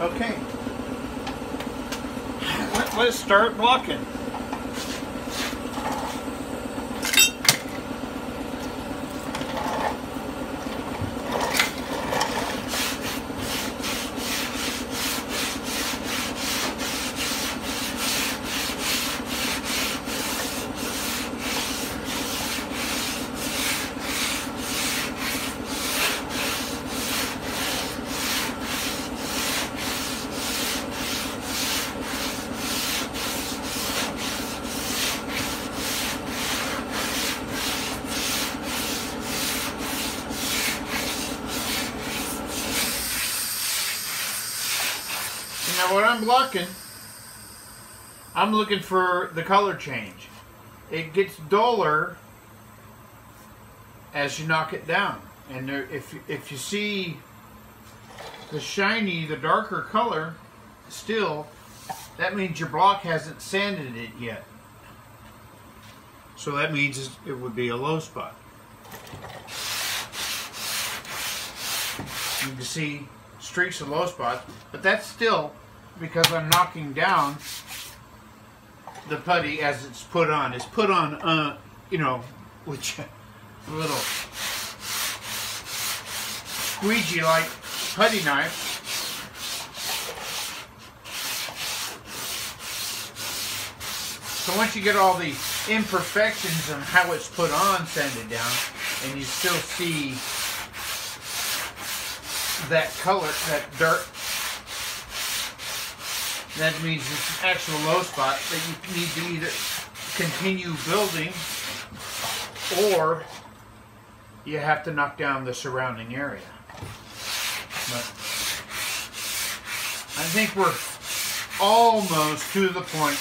Okay. Let, let's start blocking. Now what I'm blocking, I'm looking for the color change. It gets duller as you knock it down. And there, if, if you see the shiny, the darker color still, that means your block hasn't sanded it yet. So that means it would be a low spot. You can see streaks of low spots, but that's still because I'm knocking down the putty as it's put on. It's put on, uh, you know, with a little squeegee-like putty knife. So once you get all the imperfections and how it's put on sanded down, and you still see that color, that dirt that means it's an actual low spot that you need to either continue building or you have to knock down the surrounding area. But I think we're almost to the point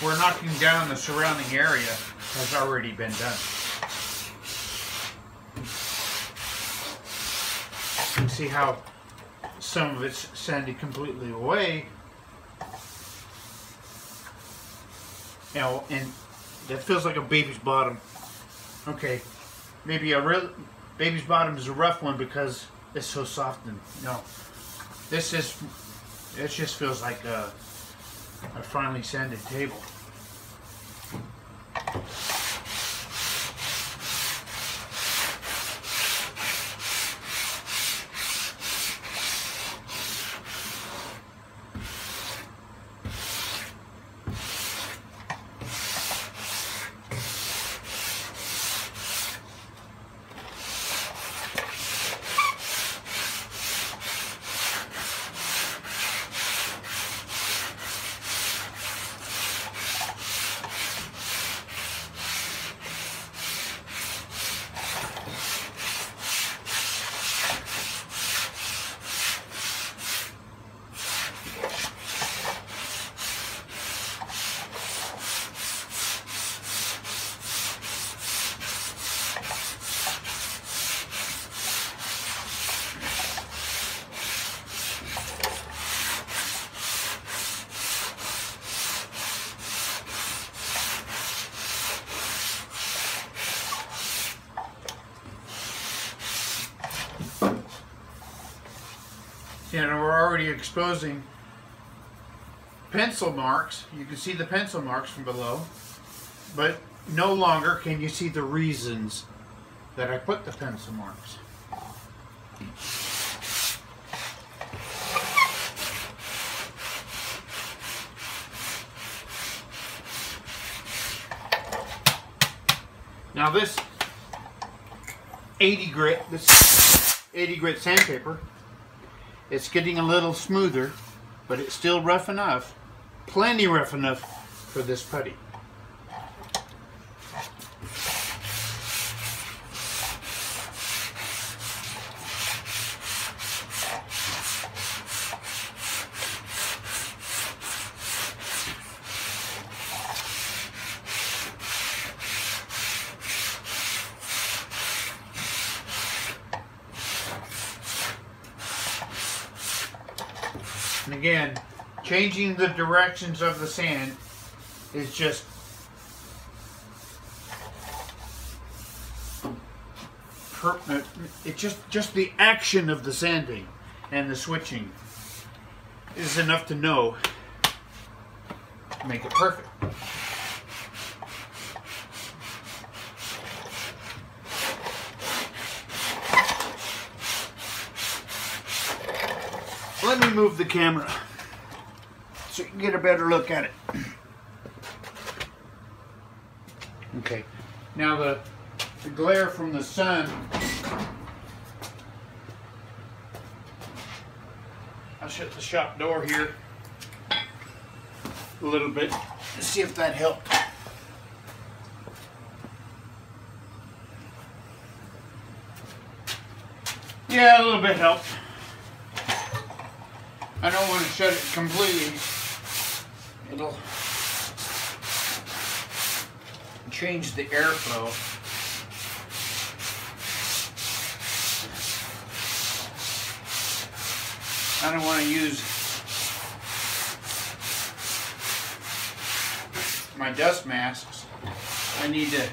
where knocking down the surrounding area has already been done. You see how some of it's sanded completely away. You know, and that feels like a baby's bottom. Okay, maybe a real baby's bottom is a rough one because it's so soft and know, this is it just feels like a, a finely sanded table. And we're already exposing pencil marks. You can see the pencil marks from below, but no longer can you see the reasons that I put the pencil marks. Now this 80 grit, this 80 grit sandpaper it's getting a little smoother, but it's still rough enough, plenty rough enough for this putty. And again, changing the directions of the sand is just uh, it's just just the action of the sanding and the switching is enough to know to make it perfect. Let me move the camera so you can get a better look at it. Okay, now the, the glare from the sun I'll shut the shop door here a little bit to see if that helped. Yeah, a little bit helped. I don't want to shut it completely. It'll change the airflow. I don't want to use my dust masks. I need to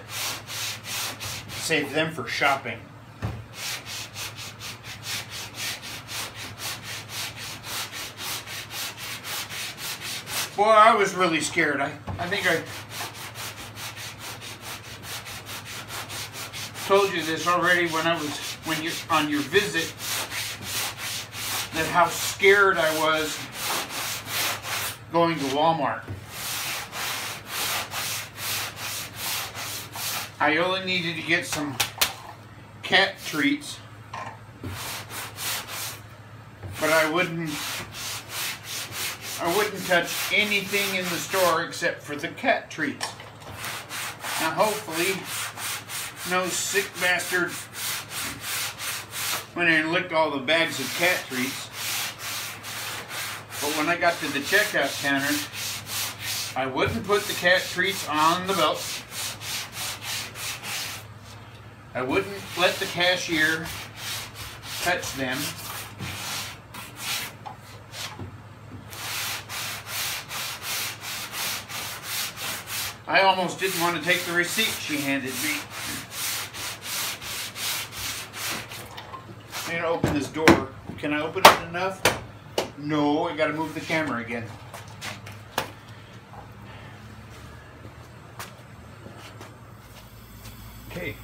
save them for shopping. Boy, I was really scared. I, I think I told you this already when I was when you on your visit that how scared I was going to Walmart. I only needed to get some cat treats, but I wouldn't I wouldn't touch anything in the store except for the cat treats. Now hopefully no sick bastard went in and licked all the bags of cat treats. But when I got to the checkout counter, I wouldn't put the cat treats on the belt. I wouldn't let the cashier touch them. I almost didn't want to take the receipt she handed me. I'm gonna open this door. Can I open it enough? No, I gotta move the camera again. Okay.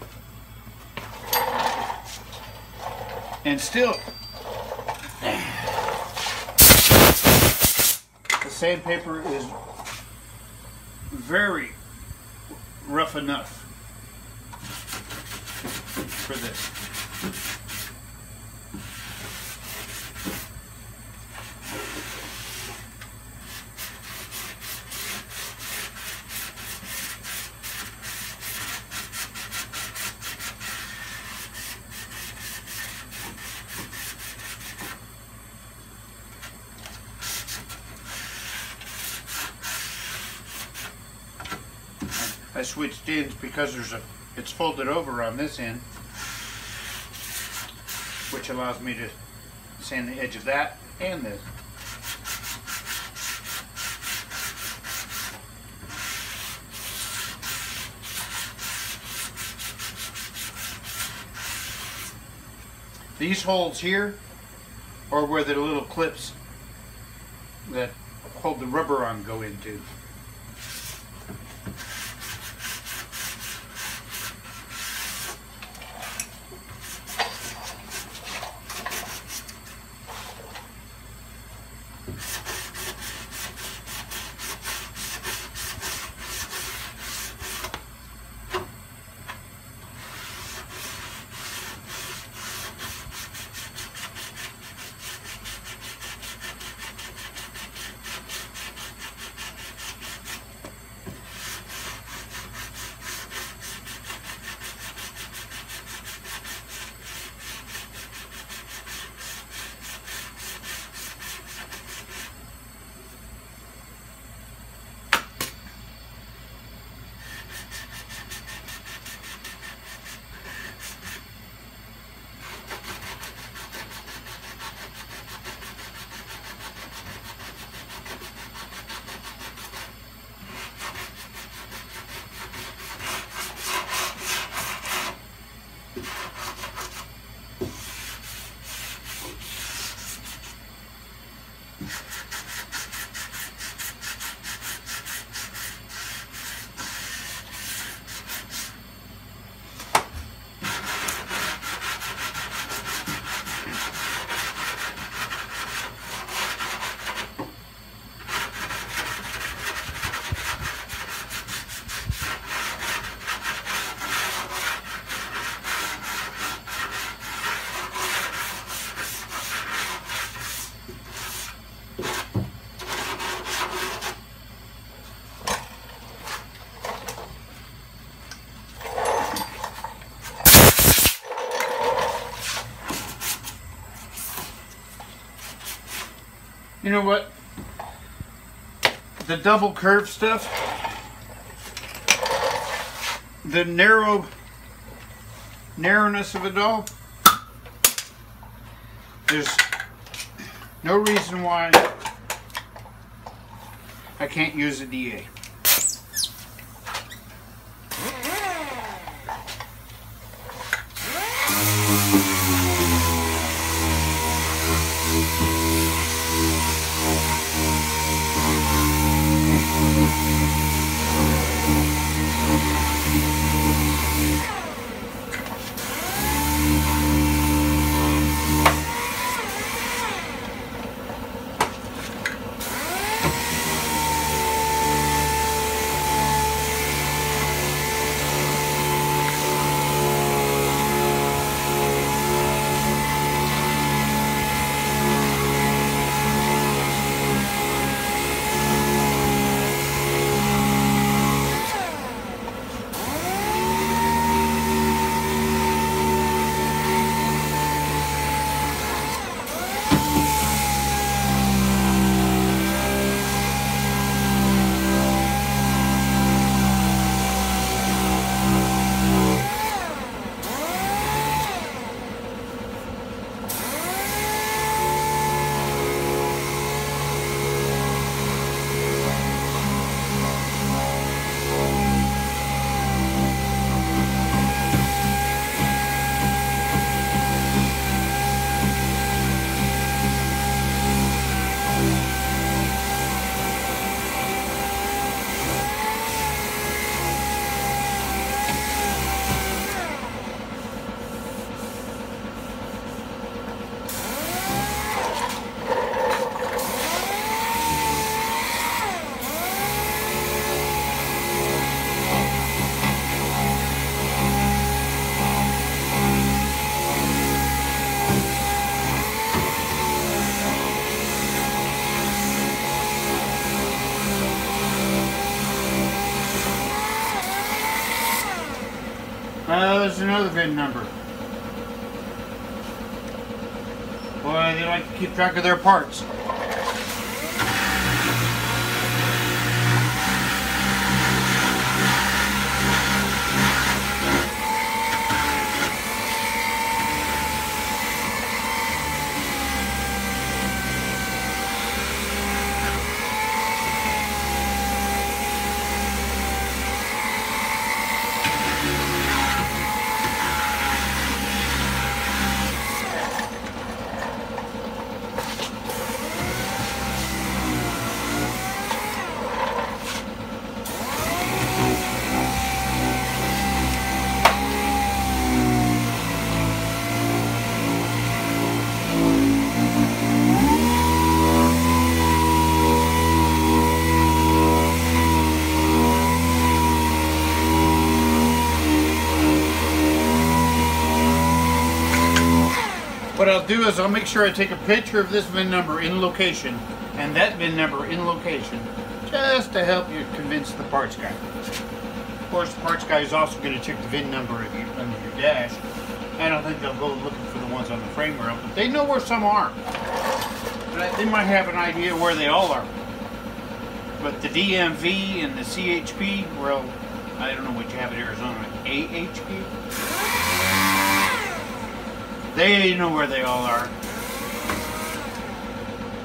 And still, the sandpaper is very rough enough for this. I switched ends because there's a it's folded over on this end which allows me to sand the edge of that and this. These holes here are where the little clips that hold the rubber on go into. You know what? The double curve stuff, the narrow narrowness of it all, there's no reason why I can't use a DA. Another VIN number. Boy, they like to keep track of their parts. What I'll do is I'll make sure I take a picture of this VIN number in location and that VIN number in location just to help you convince the parts guy. Of course, the parts guy is also going to check the VIN number of your, under your dash. I don't think they'll go looking for the ones on the frame rail, but they know where some are. But they might have an idea where they all are. But the DMV and the CHP, well, I don't know what you have in Arizona, AHP? They know where they all are.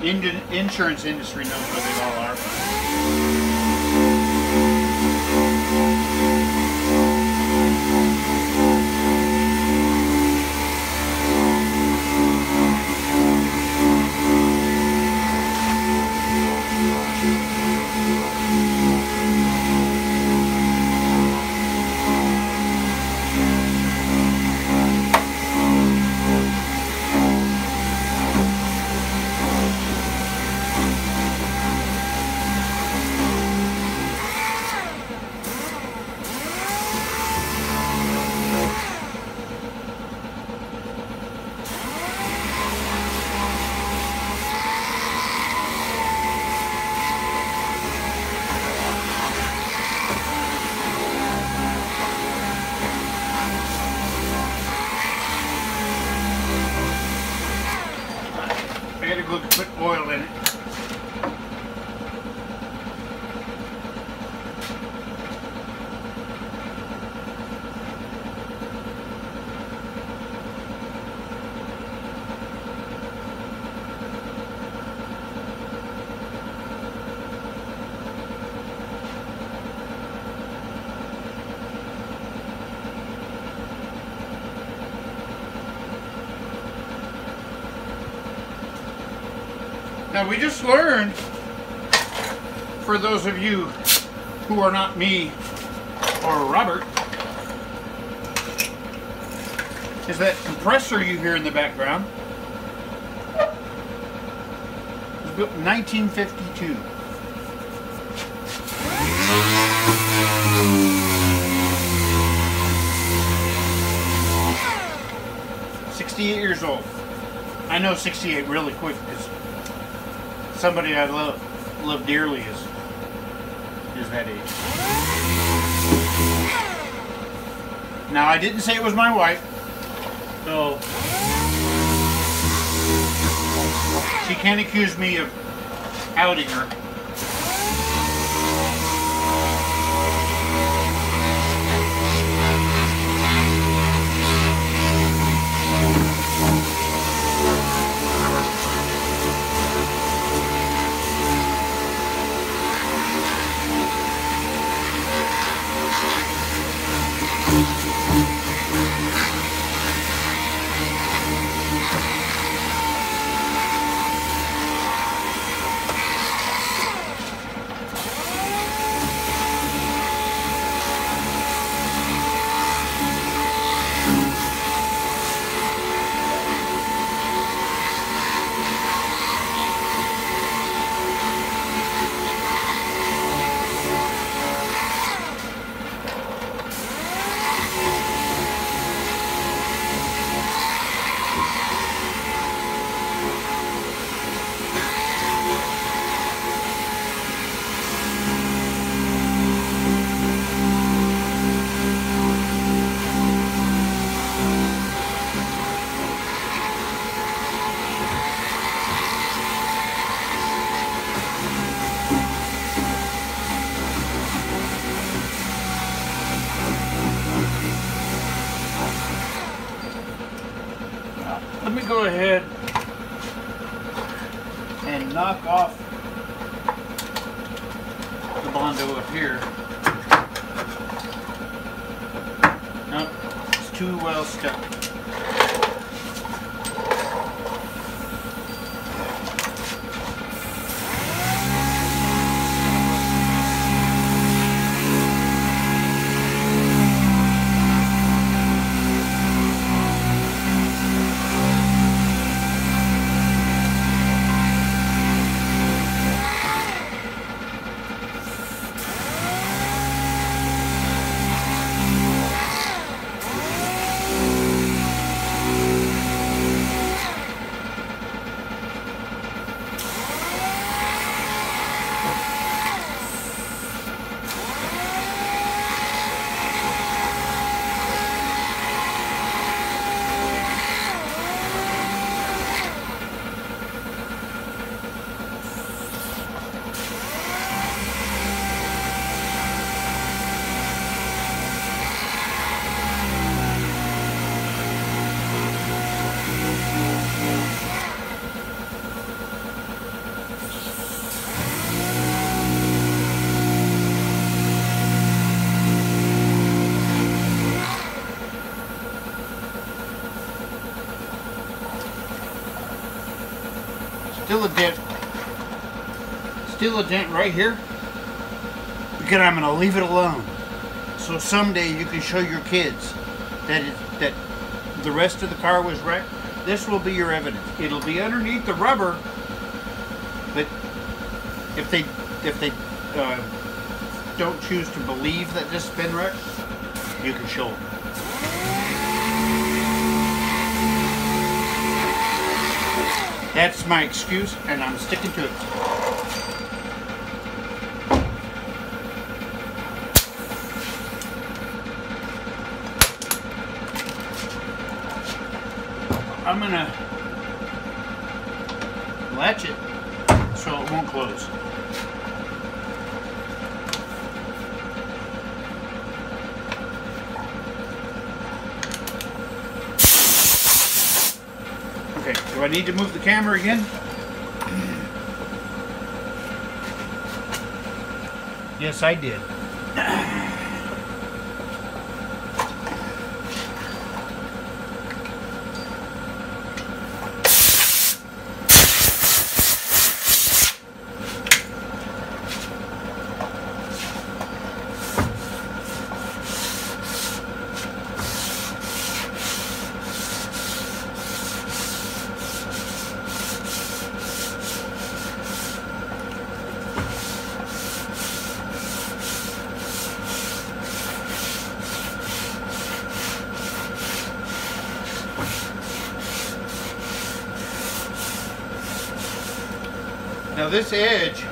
Indian insurance industry knows where they all are. Now we just learned, for those of you who are not me or Robert, is that compressor you hear in the background was built in 1952. Sixty-eight years old. I know 68 really quick because somebody I love love dearly is is that age. Now I didn't say it was my wife, so she can't accuse me of outing her. Too well Dent right here. Because I'm going to leave it alone. So someday you can show your kids that it, that the rest of the car was wrecked. This will be your evidence. It'll be underneath the rubber, but if they if they uh, don't choose to believe that this has been wrecked, you can show them. That's my excuse, and I'm sticking to it. Gonna latch it so it won't close. Okay, do I need to move the camera again? Yes, I did. This edge,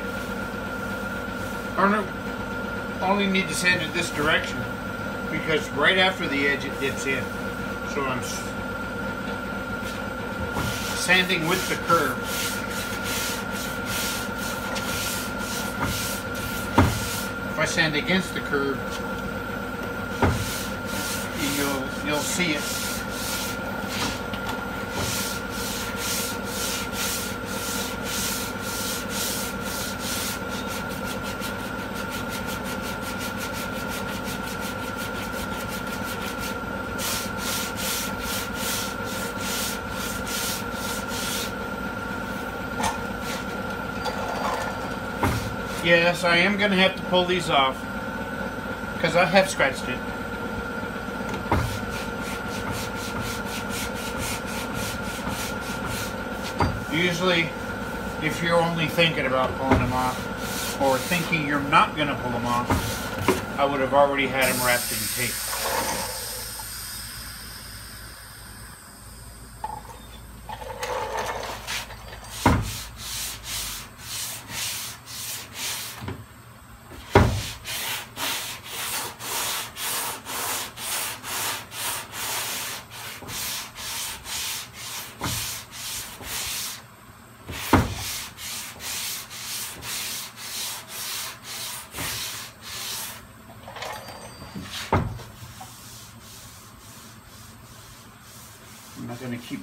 only need to sand it this direction because right after the edge it dips in. So I'm sanding with the curve. If I sand against the curve, you'll you'll see it. Yes, I am going to have to pull these off because I have scratched it. Usually, if you're only thinking about pulling them off or thinking you're not going to pull them off, I would have already had them wrapped in tape. I'm not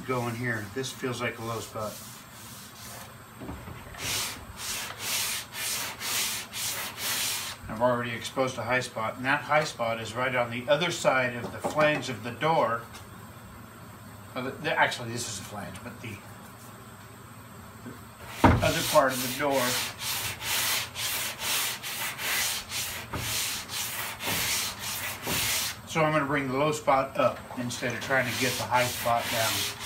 going here. This feels like a low spot. I've already exposed a high spot, and that high spot is right on the other side of the flange of the door. Actually, this is the flange, but the other part of the door. So I'm going to bring the low spot up instead of trying to get the high spot down.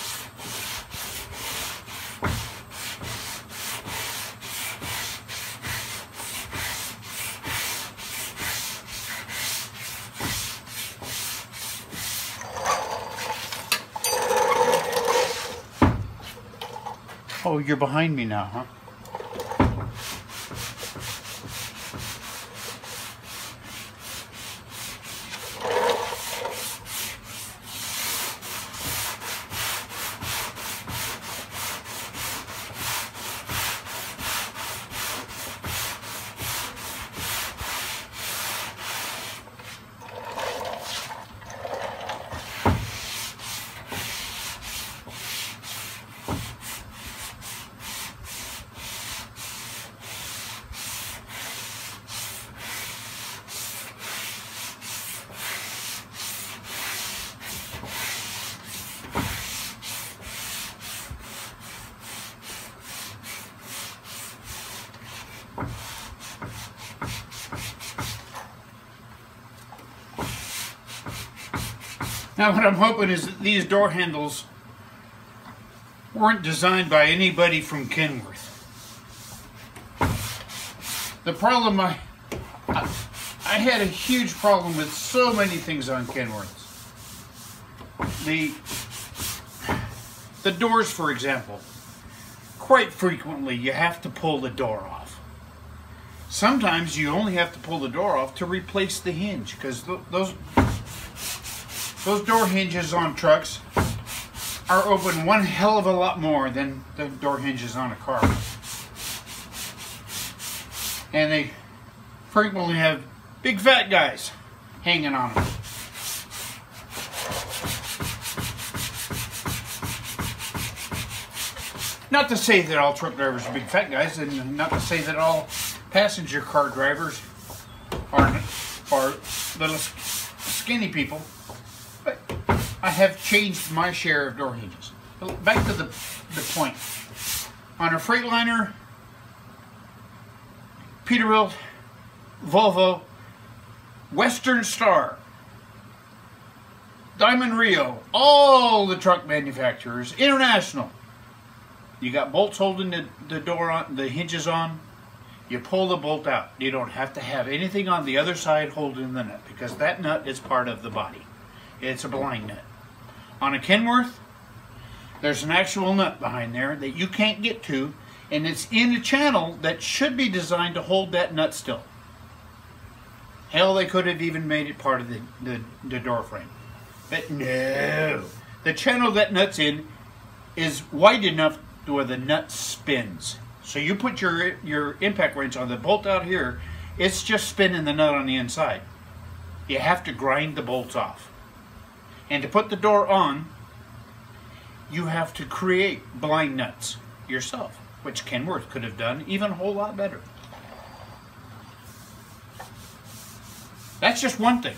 Oh, you're behind me now, huh? Now, what I'm hoping is that these door handles weren't designed by anybody from Kenworth. The problem I, I, I had a huge problem with so many things on Kenworths. The, the doors, for example, quite frequently you have to pull the door off. Sometimes you only have to pull the door off to replace the hinge because th- those those door hinges on trucks are open one hell of a lot more than the door hinges on a car. And they frequently have big fat guys hanging on them. Not to say that all truck drivers are big fat guys, and not to say that all passenger car drivers are, are little skinny people, I have changed my share of door hinges. Back to the, the point. On a Freightliner, Peterbilt, Volvo, Western Star, Diamond Reo, all the truck manufacturers, international. You got bolts holding the, the door on, the hinges on. You pull the bolt out. You don't have to have anything on the other side holding the nut because that nut is part of the body. It's a blind nut. On a Kenworth, there's an actual nut behind there that you can't get to and it's in a channel that should be designed to hold that nut still. Hell, they could have even made it part of the, the, the door frame. But no. The channel that nut's in is wide enough to where the nut spins. So you put your, your impact wrench on the bolt out here, it's just spinning the nut on the inside. You have to grind the bolts off. And to put the door on, you have to create blind nuts yourself, which Kenworth could have done even a whole lot better. That's just one thing.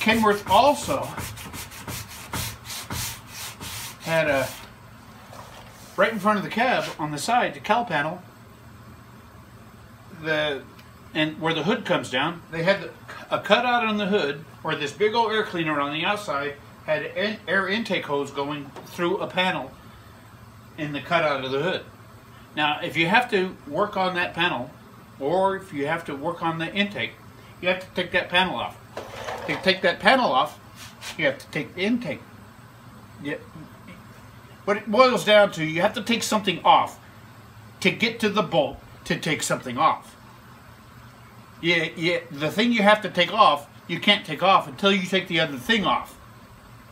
Kenworth also had a right in front of the cab on the side, the cowl panel, the and where the hood comes down, they had a cutout on the hood where this big old air cleaner on the outside had an air intake hose going through a panel in the cutout of the hood. Now, if you have to work on that panel or if you have to work on the intake, you have to take that panel off. To take that panel off, you have to take the intake. Yeah. What it boils down to, you have to take something off to get to the bolt to take something off. Yeah, yeah, the thing you have to take off, you can't take off until you take the other thing off.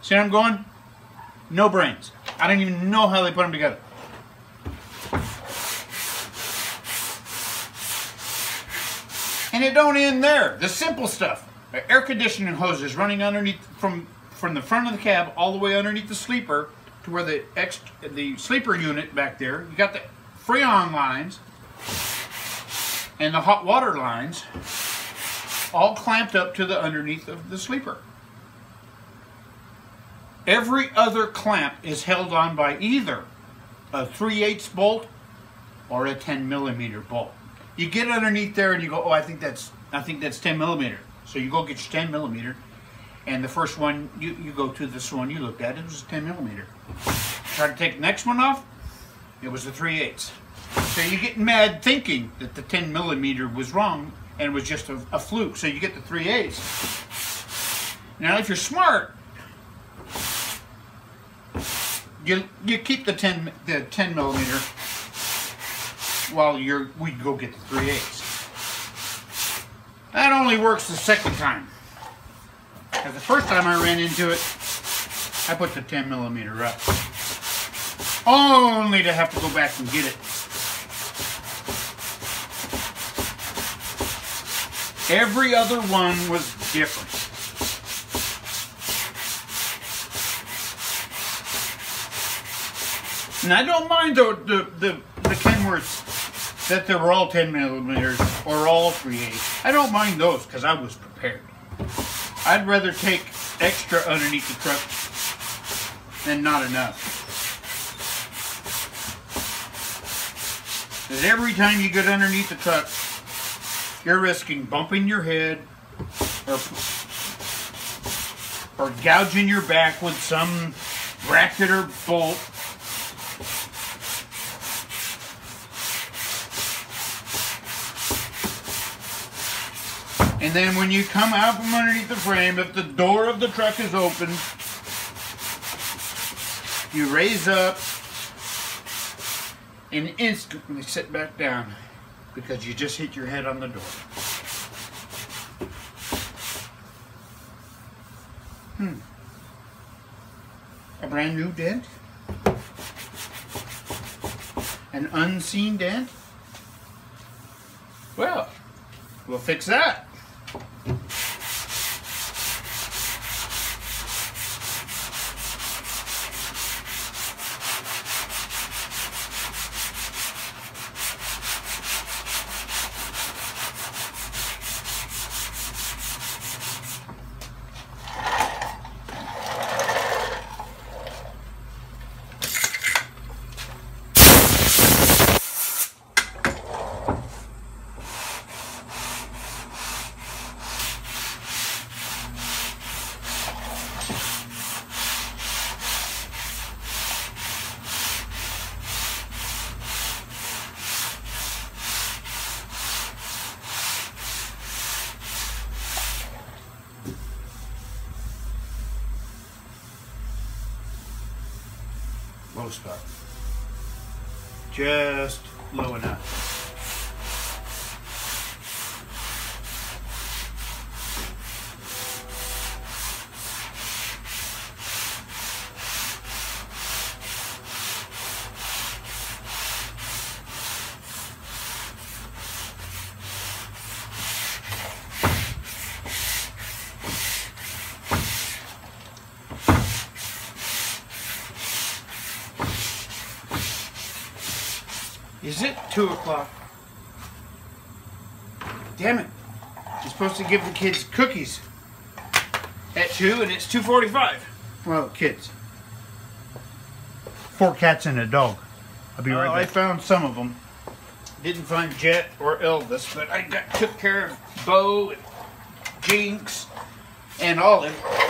See where I'm going? No brains. I don't even know how they put them together. And it don't end there. The simple stuff. The Air conditioning hoses running underneath from from the front of the cab all the way underneath the sleeper to where the ex the sleeper unit back there. You got the Freon lines and the hot water lines all clamped up to the underneath of the sleeper. Every other clamp is held on by either a 3 8 bolt or a 10 millimeter bolt you get underneath there and you go, oh, I think that's I think that's 10 millimeter. So you go get your 10 millimeter, and the first one you, you go to this one you looked at, it was a 10 millimeter. Try to take the next one off, it was a 3 8 So you get mad thinking that the 10 millimeter was wrong and was just a, a fluke. So you get the 3 8 Now if you're smart, you you keep the 10 the 10 millimeter while you're we go get the 3 eighths. That only works the second time. Because the first time I ran into it, I put the 10 millimeter up. Only to have to go back and get it. Every other one was different. And I don't mind the, the, the, the Kenworths that they were all 10 millimeters or all 3 8. I don't mind those because I was prepared. I'd rather take extra underneath the truck than not enough. Because every time you get underneath the truck, you're risking bumping your head or, or gouging your back with some bracket or bolt. And then when you come out from underneath the frame, if the door of the truck is open, you raise up and instantly sit back down because you just hit your head on the door. Hmm. A brand new dent? An unseen dent? Well, we'll fix that. Is it two o'clock? Damn it. You're supposed to give the kids cookies at two and it's 2.45. Well, kids. Four cats and a dog. I'll be right back. I found some of them. Didn't find Jet or Elvis, but I got, took care of Bo and Jinx and Olive.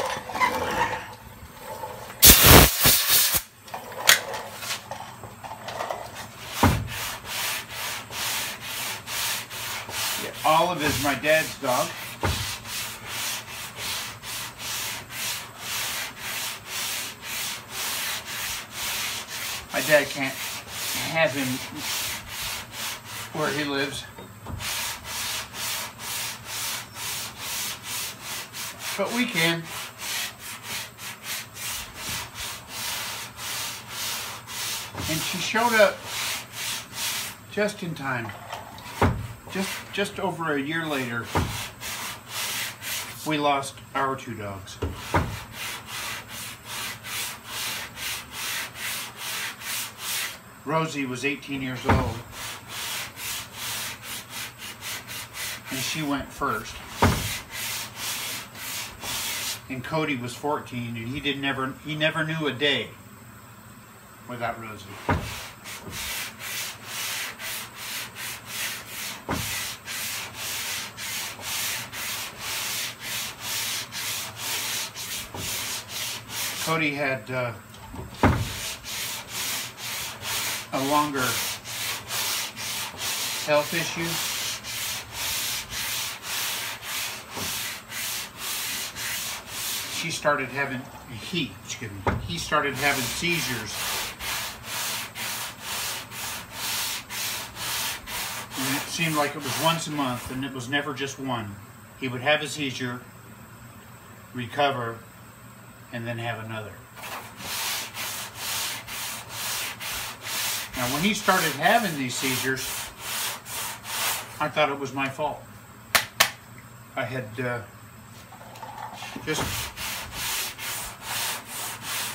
Olive is my dad's dog. My dad can't have him where he lives. But we can. And she showed up just in time just just over a year later, we lost our two dogs. Rosie was 18 years old, and she went first. And Cody was 14, and he did never he never knew a day without Rosie. Cody had uh, a longer health issue. She started having, he, excuse me, he started having seizures. And it seemed like it was once a month, and it was never just one. He would have a seizure, recover, and then have another. Now, when he started having these seizures, I thought it was my fault. I had uh, just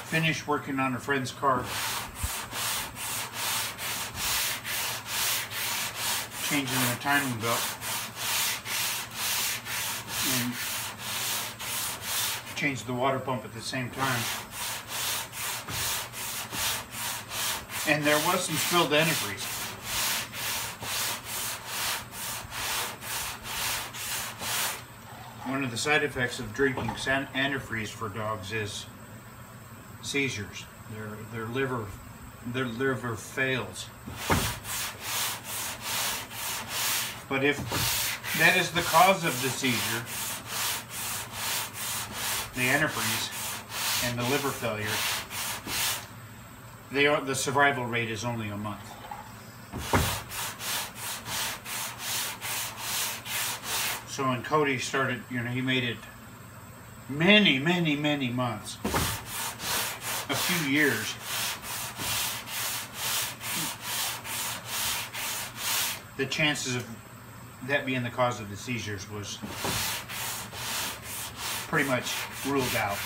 finished working on a friend's car. Changing the timing belt. And change the water pump at the same time. And there was some spilled antifreeze. One of the side effects of drinking antifreeze for dogs is seizures. Their, their liver their liver fails. But if that is the cause of the seizure, the antifreeze and the liver failure, they are, the survival rate is only a month. So when Cody started, you know, he made it many, many, many months. a few years, the chances of that being the cause of the seizures was pretty much ruled out.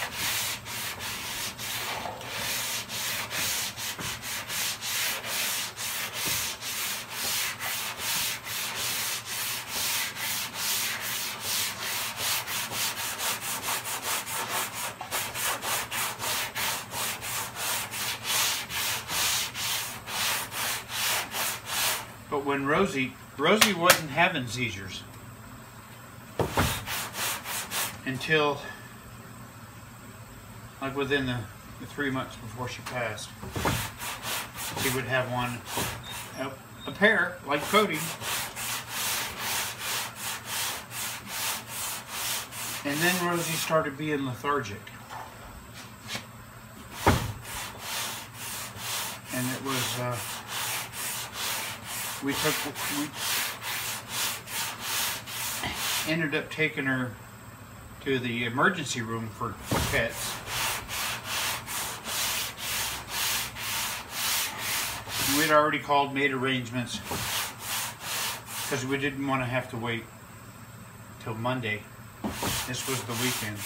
But when Rosie, Rosie wasn't having seizures until like within the, the three months before she passed. She would have one, a, a pair, like Cody. And then Rosie started being lethargic. And it was, uh, we took, we ended up taking her to the emergency room for pets. We'd already called, made arrangements, because we didn't want to have to wait till Monday. This was the weekend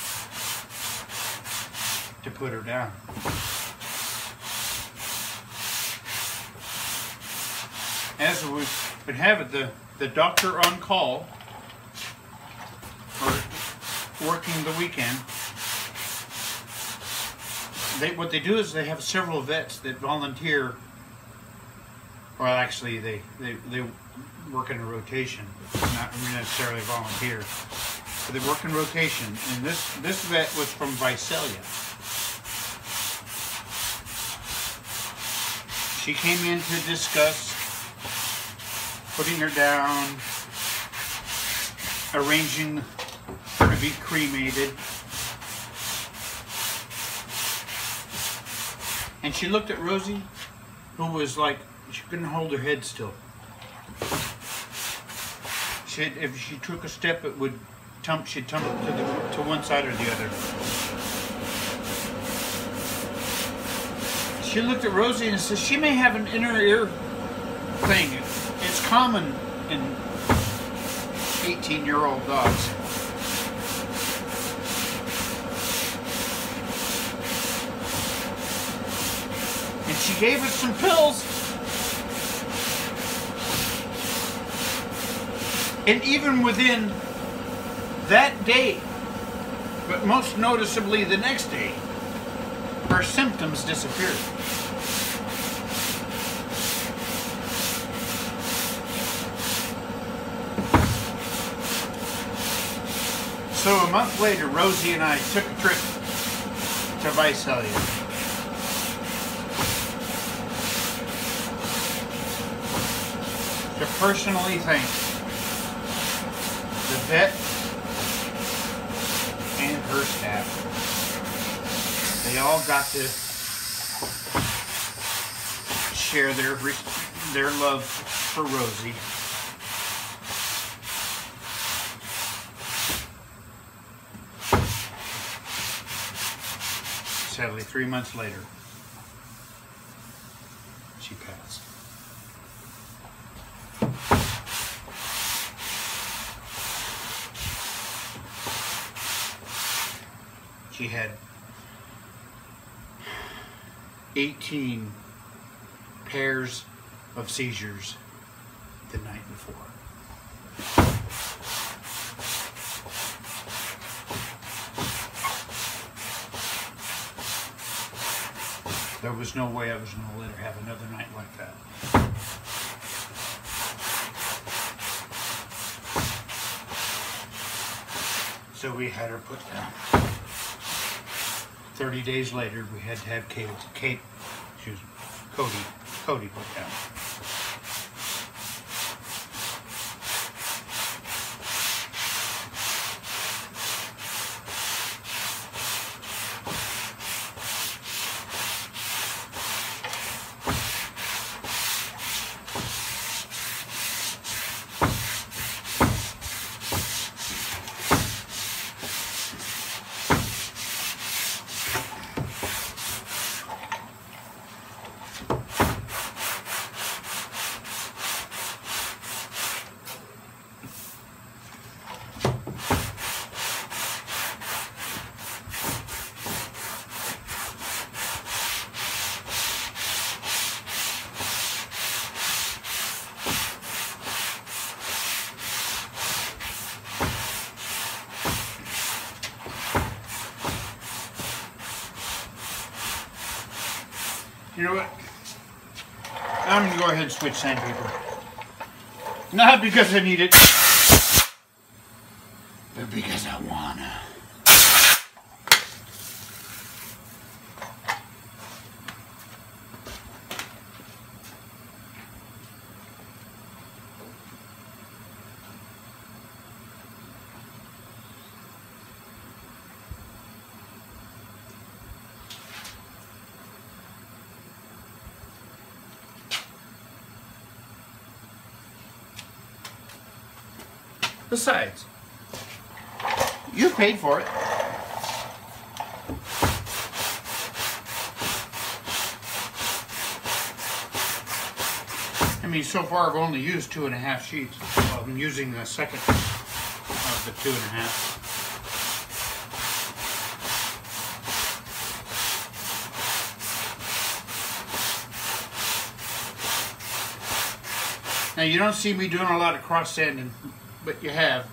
to put her down. As we would have it, the, the doctor on call, working the weekend, they, what they do is they have several vets that volunteer or actually, they, they, they work in a rotation, not necessarily volunteer. But they work in rotation, and this, this vet was from Visalia. She came in to discuss putting her down, arranging to be cremated. And she looked at Rosie, who was like she couldn't hold her head still. She had, if she took a step, it would tumble. She'd tumble to, the, to one side or the other. She looked at Rosie and said, "She may have an inner ear thing. It's common in 18-year-old dogs." She gave us some pills And even within that day, but most noticeably the next day, her symptoms disappeared. So a month later, Rosie and I took a trip to Visalia. Personally thank the vet and her staff. They all got to share their their love for Rosie. Sadly, three months later, she passed. She had 18 pairs of seizures the night before. There was no way I was going to let her have another night like that. So we had her put down. 30 days later, we had to have Kate, Kate, Cody, Cody put down. Switch sandpaper. Not because I need it, but because I wanna. Besides, you paid for it. I mean, so far I've only used two and a half sheets. Well, I'm using the second of the two and a half. Now you don't see me doing a lot of cross sanding, but you have.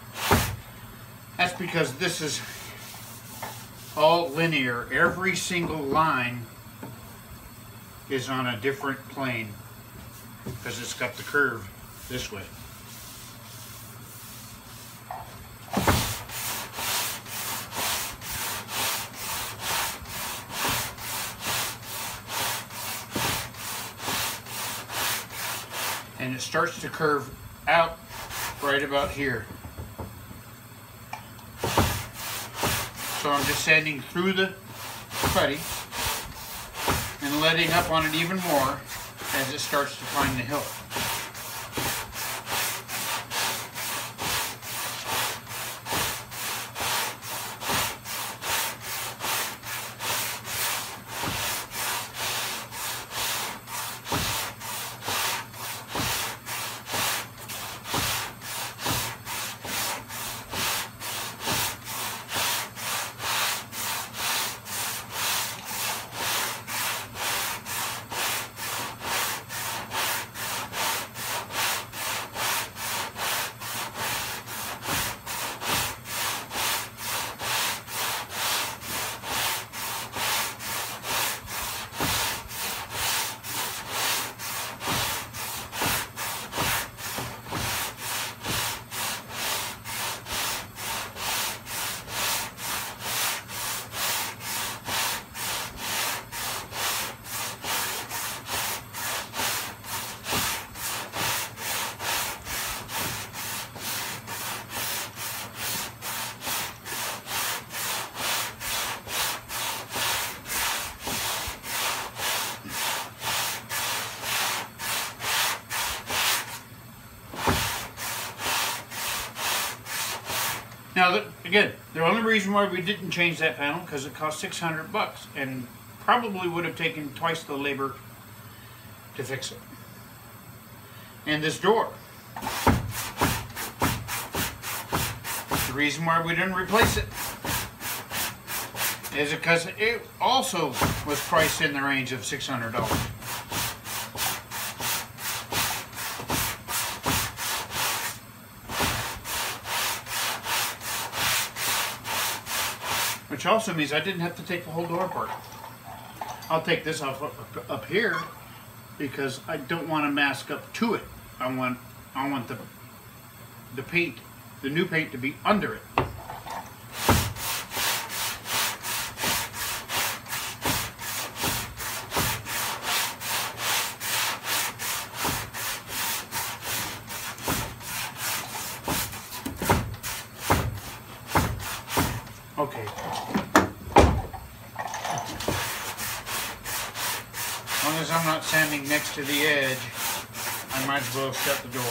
That's because this is all linear. Every single line is on a different plane because it's got the curve this way. And it starts to curve out right about here. So I'm just sanding through the putty and letting up on it even more as it starts to find the hill. Now, the, again, the only reason why we didn't change that panel because it cost 600 bucks and probably would have taken twice the labor to fix it. And this door. The reason why we didn't replace it is because it also was priced in the range of $600. Which also means I didn't have to take the whole door apart. I'll take this off up, here because I don't want to mask up to it. I want I want the the paint, the new paint to be under it. Okay. As long as I'm not standing next to the edge, I might as well shut the door.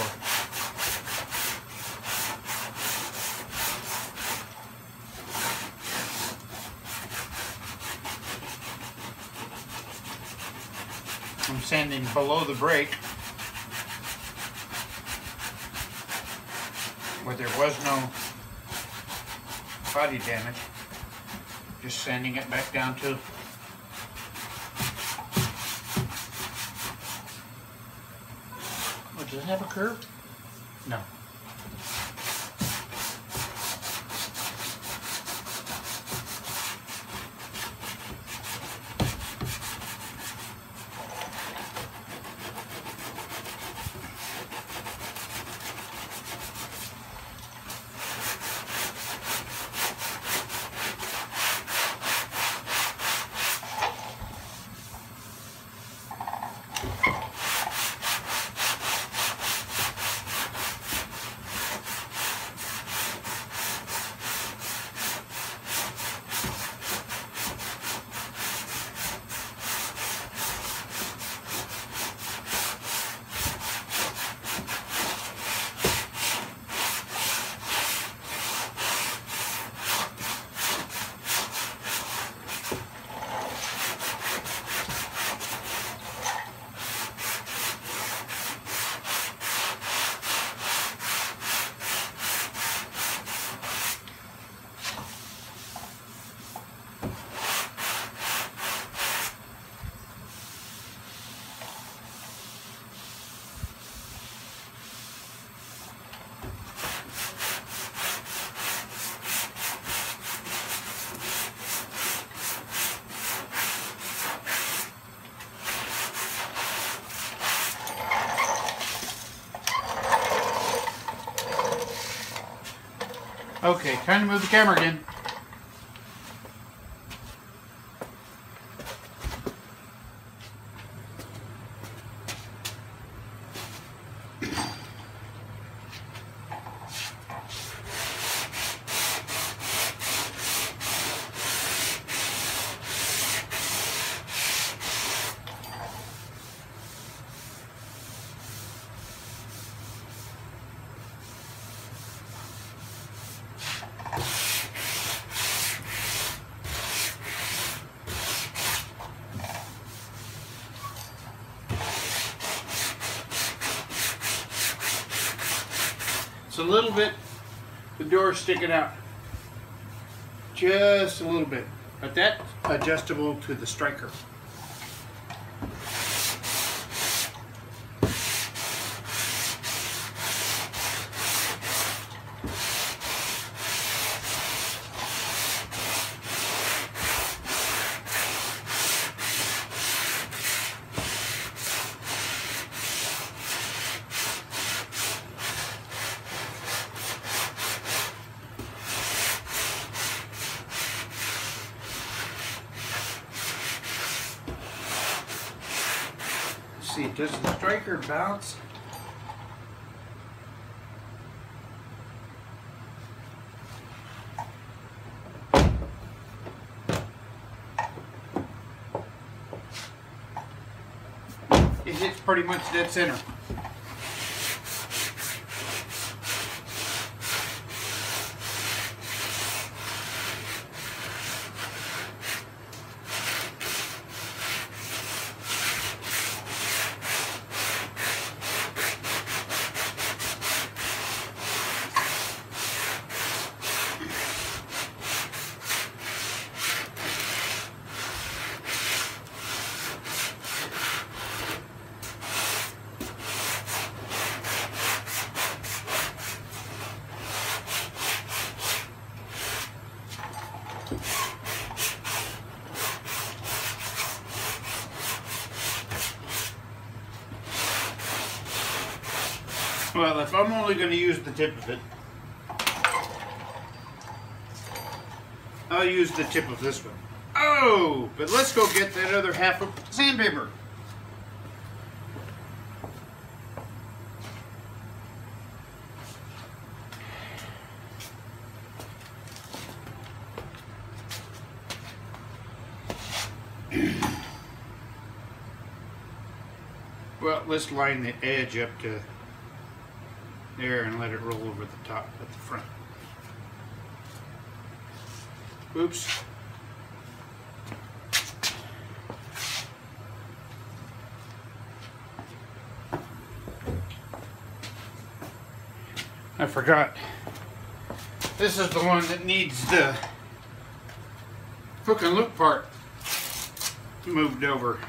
I'm standing below the break where there was no body damage. Just sanding it back down to does it have a curve? No. Okay, time to move the camera again. A little bit, the door sticking out. Just a little bit. But that's adjustable to the striker. Let's see, does the bounce? It hits pretty much dead center. Well, if I'm only going to use the tip of it, I'll use the tip of this one. Oh, but let's go get that other half of sandpaper. Well, let's line the edge up to there and let it roll over the top at the front. Oops. I forgot. This is the one that needs the hook and loop part moved over.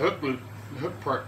The hook loop, the hook part.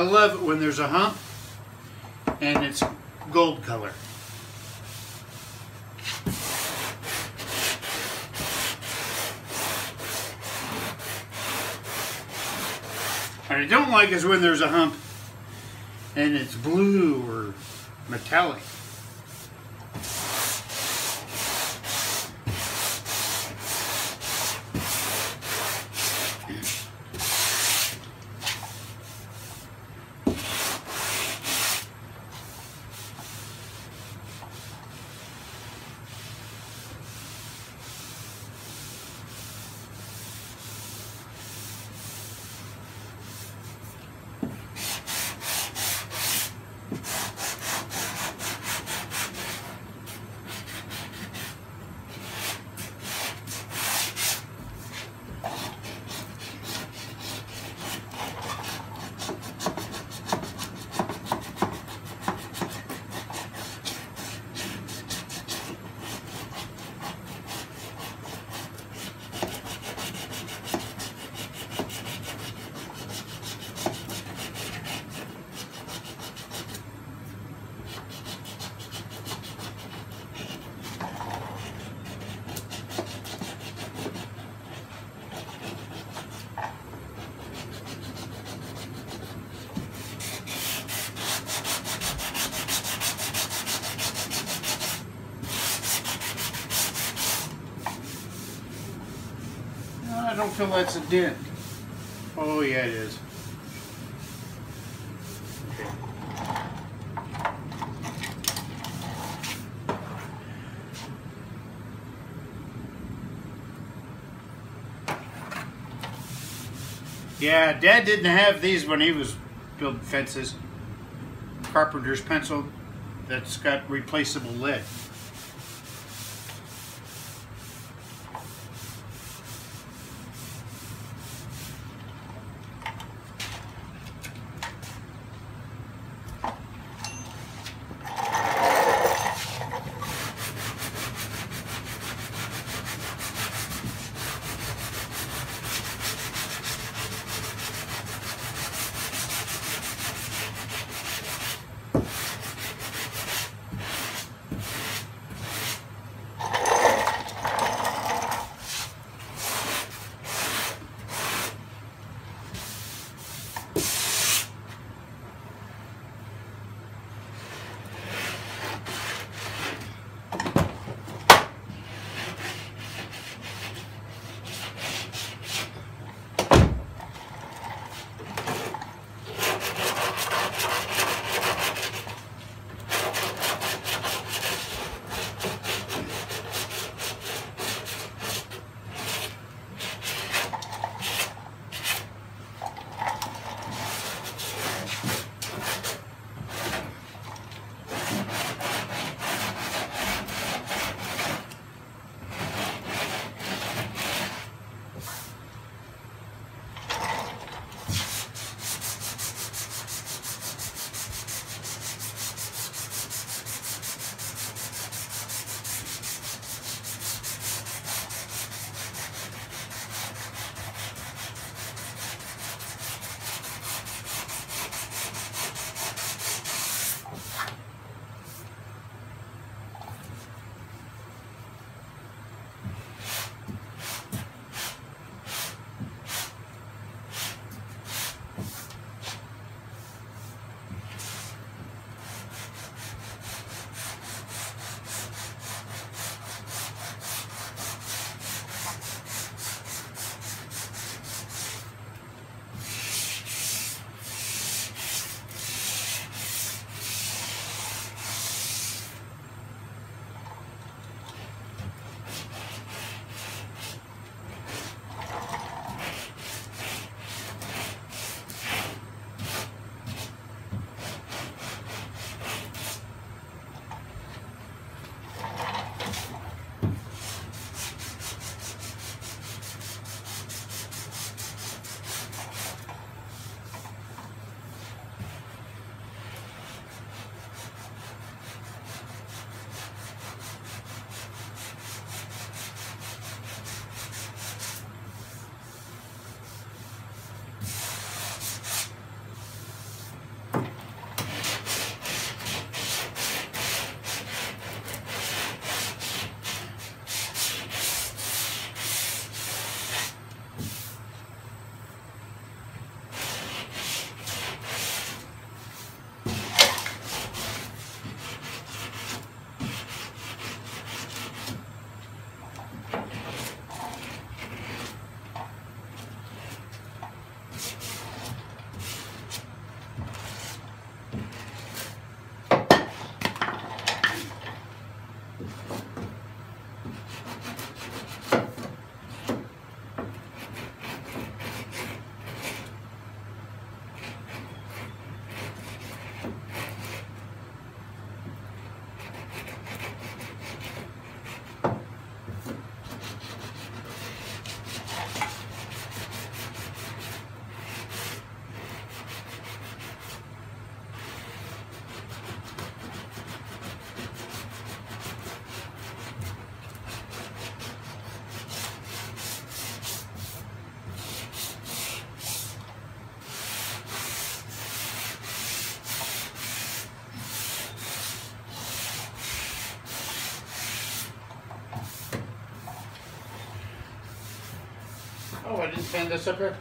I love it when there's a hump and it's gold color. What I don't like is when there's a hump and it's blue or metallic. Don't feel that's a dent. Oh yeah it is. Yeah, Dad didn't have these when he was building fences. Carpenter's pencil that's got replaceable lead. Oh, I didn't stand this up here.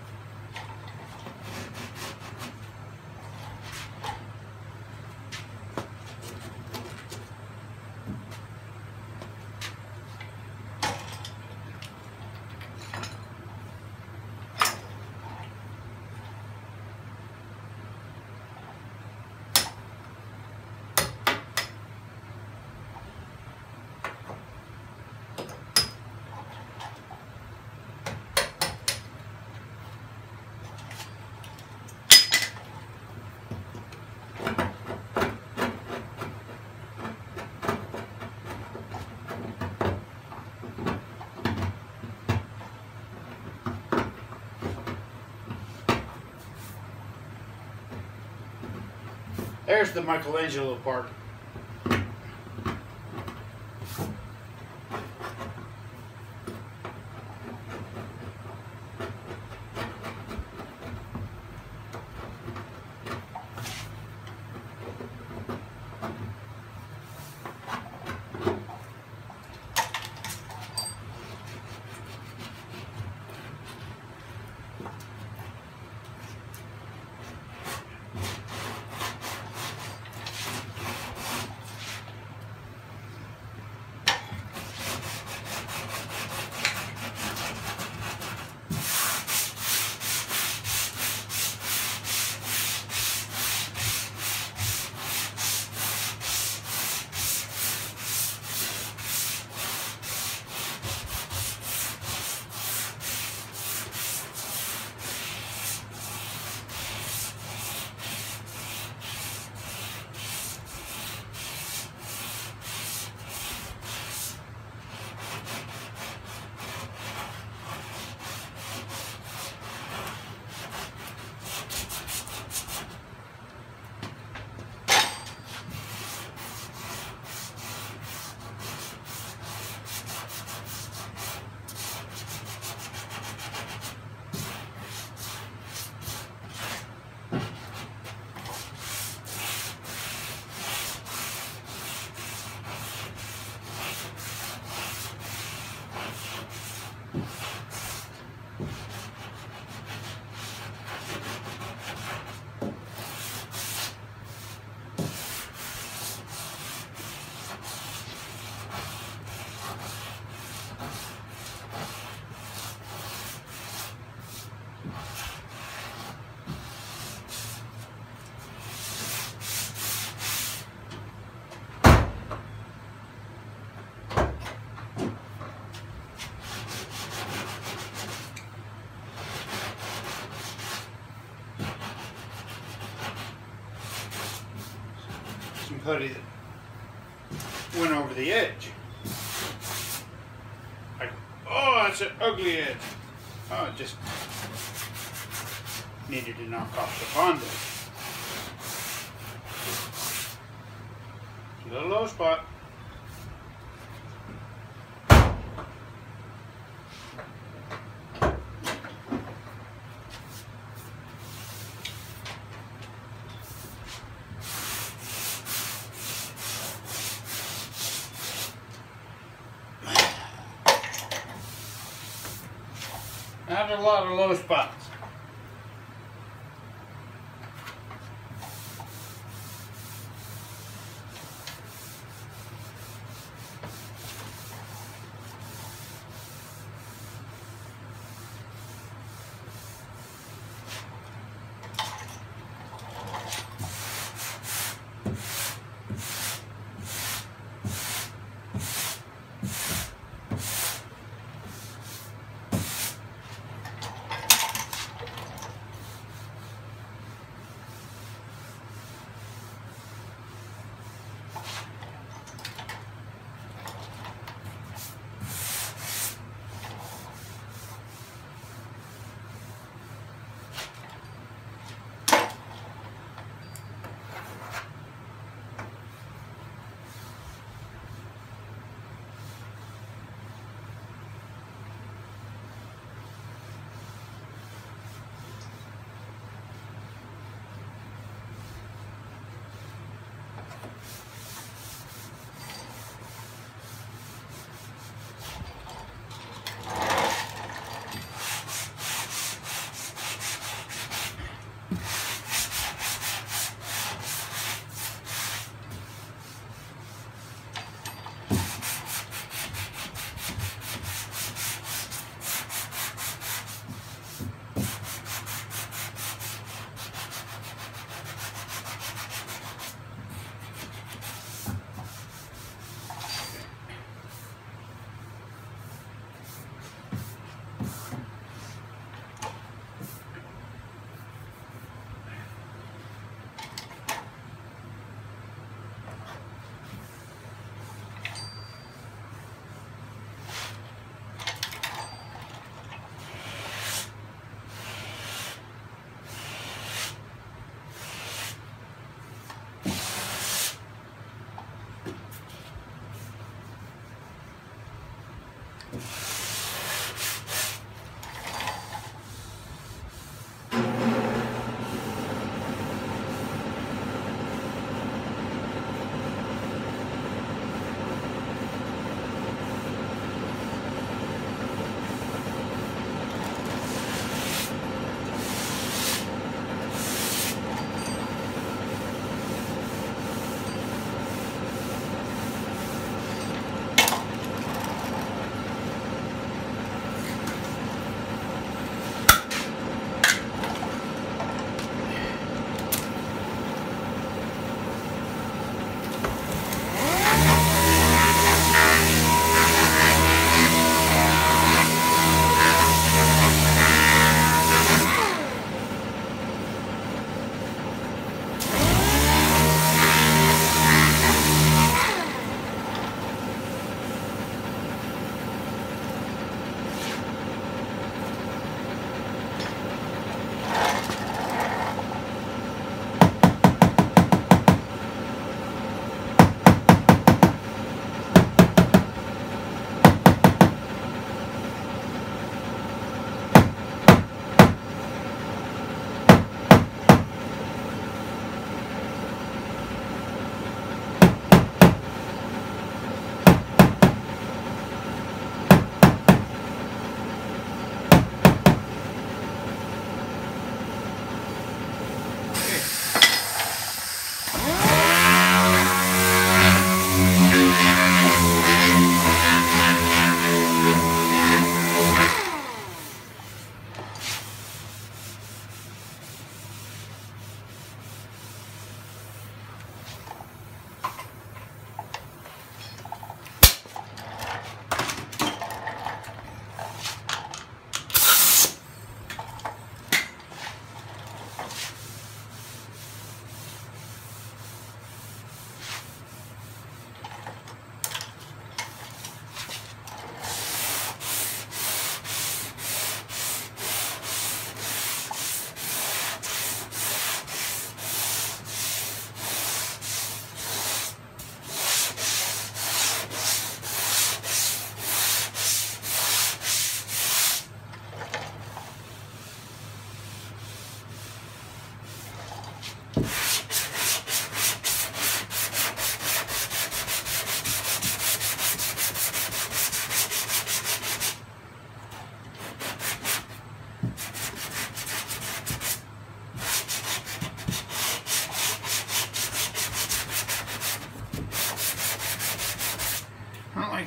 There's the Michelangelo part. Putty that went over the edge. Like, oh, that's an ugly edge. Oh, it just needed to knock off the bond. Little low spot. Lot of low spots.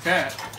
Like that.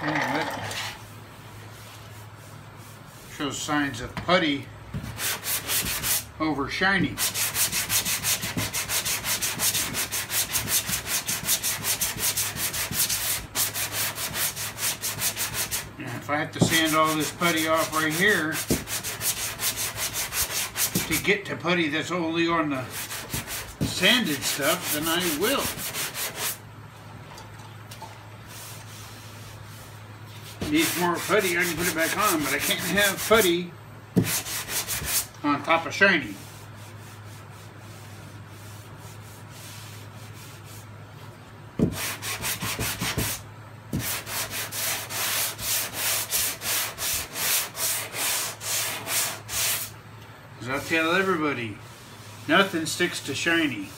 Hey, that shows signs of putty over shiny. And if I have to sand all this putty off right here to get to putty that's only on the sanded stuff, then I will. Needs more putty, I can put it back on, but I can't have putty on top of shiny. As I tell everybody, nothing sticks to shiny.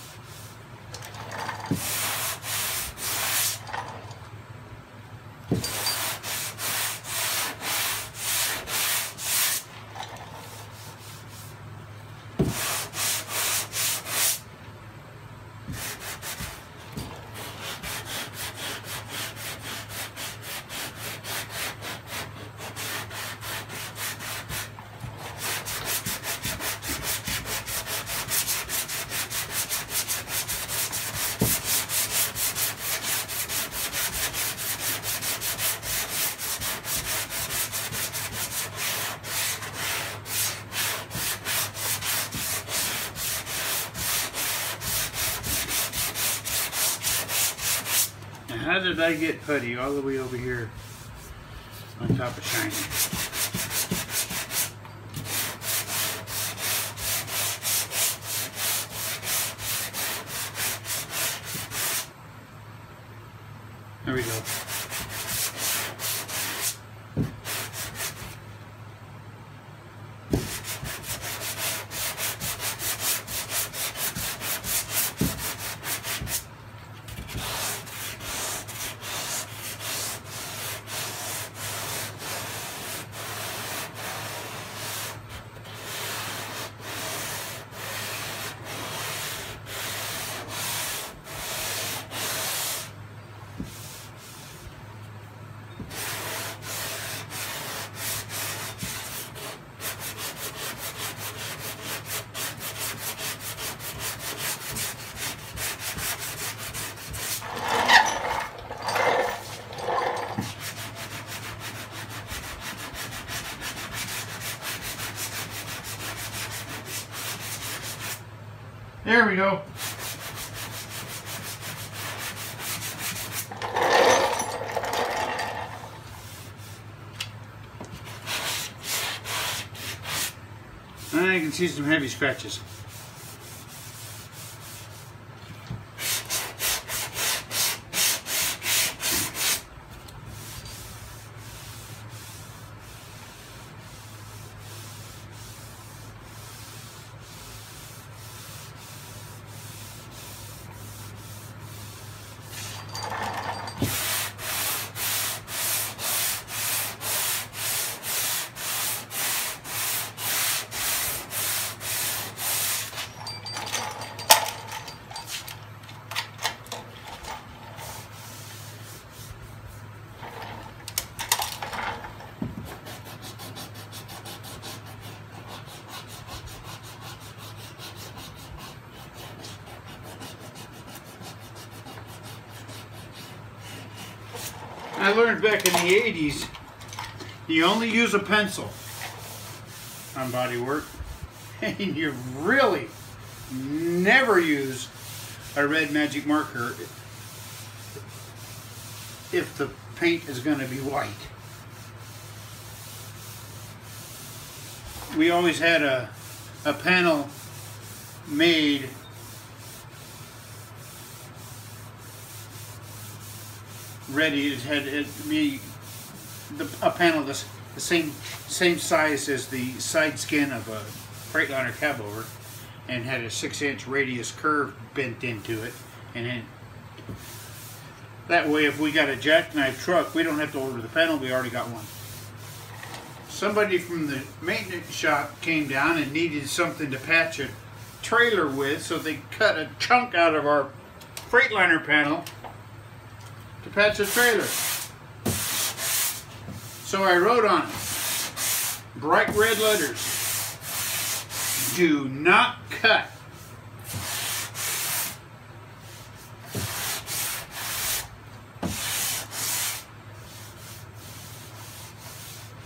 Now how putty all the way over here on top of shiny? There we go. There we go. I can see some heavy scratches. I learned back in the 80s, you only use a pencil on body work, and you really never use a red magic marker if the paint is going to be white. We always had a, a panel made ready. It had it be a panel this the same same size as the side skin of a Freightliner cab over, and had a six inch radius curve bent into it, and then that way if we got a jackknife truck, we don't have to order the panel. We already got one. Somebody from the maintenance shop came down and needed something to patch a trailer with, so they cut a chunk out of our Freightliner panel to patch a trailer. So I wrote on it, bright red letters, do not cut.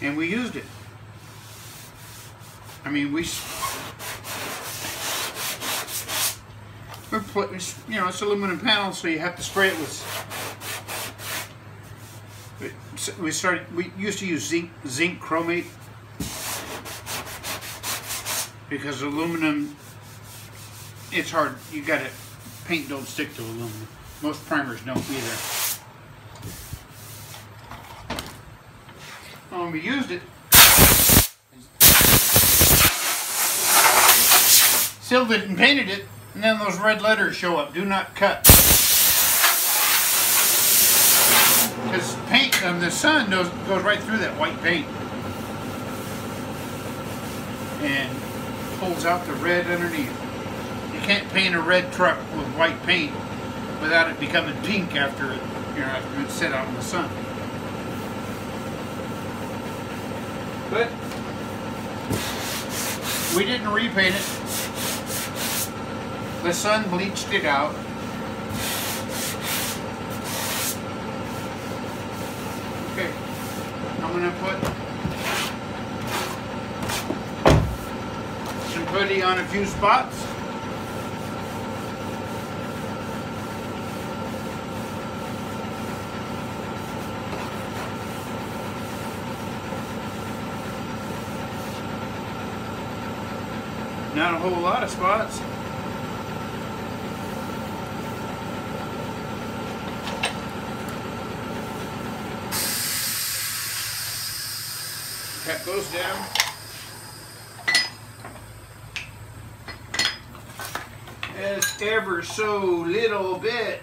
And we used it. I mean, we we put, you know, it's aluminum panel, so you have to spray it with we started, we used to use zinc, zinc chromate because aluminum, it's hard. You got to, paint don't stick to aluminum. Most primers don't either. When we used it, sealed it and painted it, and then those red letters show up, do not cut. Because paint um, the sun goes, goes right through that white paint and pulls out the red underneath. You can't paint a red truck with white paint without it becoming pink after it, you know, after it's set out in the sun. But we didn't repaint it. The sun bleached it out going to put some putty on a few spots. Not a whole lot of spots. Pat those down. Just ever so little bit.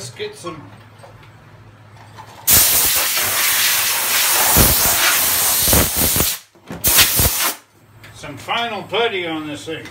Let's get some some final putty on this thing.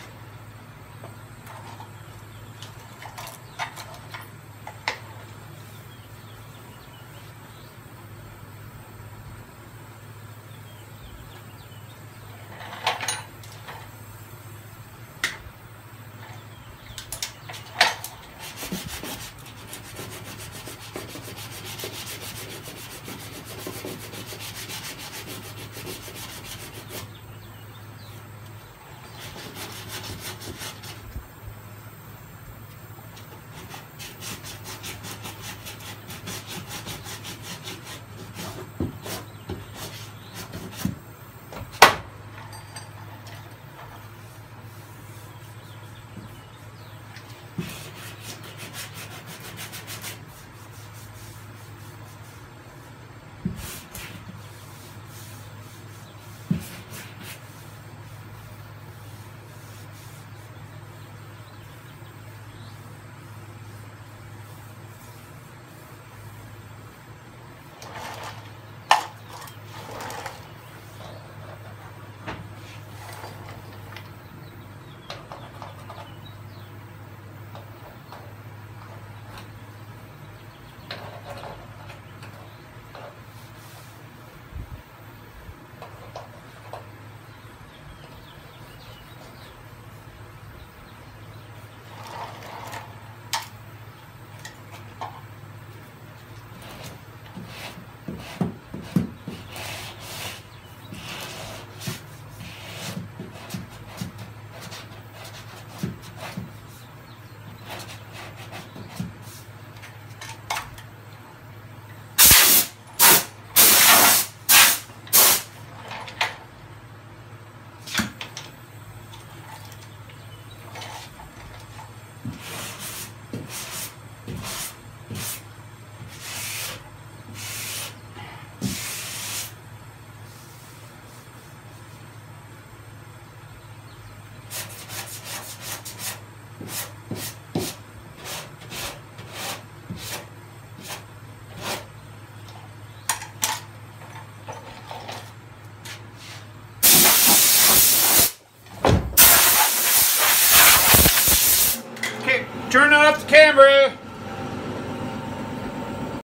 Turn it up the camera.